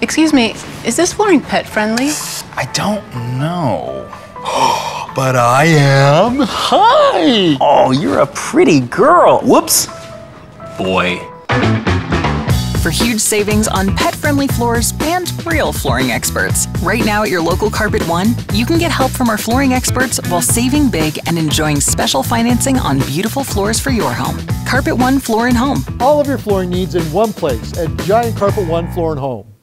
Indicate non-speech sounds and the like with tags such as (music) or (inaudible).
Excuse me, is this flooring pet friendly? I don't know. (gasps) but I am. Hi. Oh, you're a pretty girl. Whoops. Boy. For huge savings on pet friendly floors and real flooring experts. Right now at your local Carpet One, you can get help from our flooring experts while saving big and enjoying special financing on beautiful floors for your home. Carpet One Floor and Home. All of your flooring needs in one place at Giant Carpet One Floor and Home.